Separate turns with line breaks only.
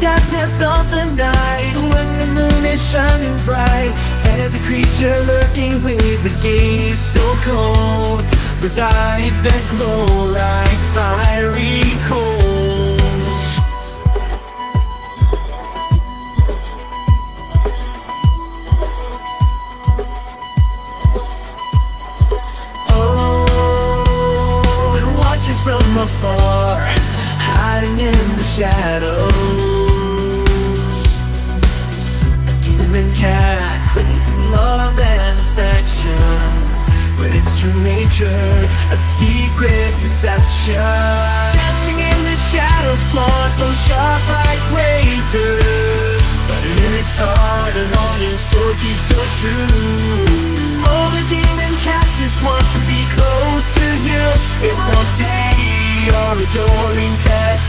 darkness of the night. When the moon is shining bright There's a creature lurking with a gaze so cold. With eyes that glow like fiery coals. Oh, it watches from afar True nature, a secret deception. Dancing in the shadows, claws so sharp like razors. But in its heart, a longing so deep, so true. Oh, the demon cat just wants to be close to you. It wants to be your adoring pet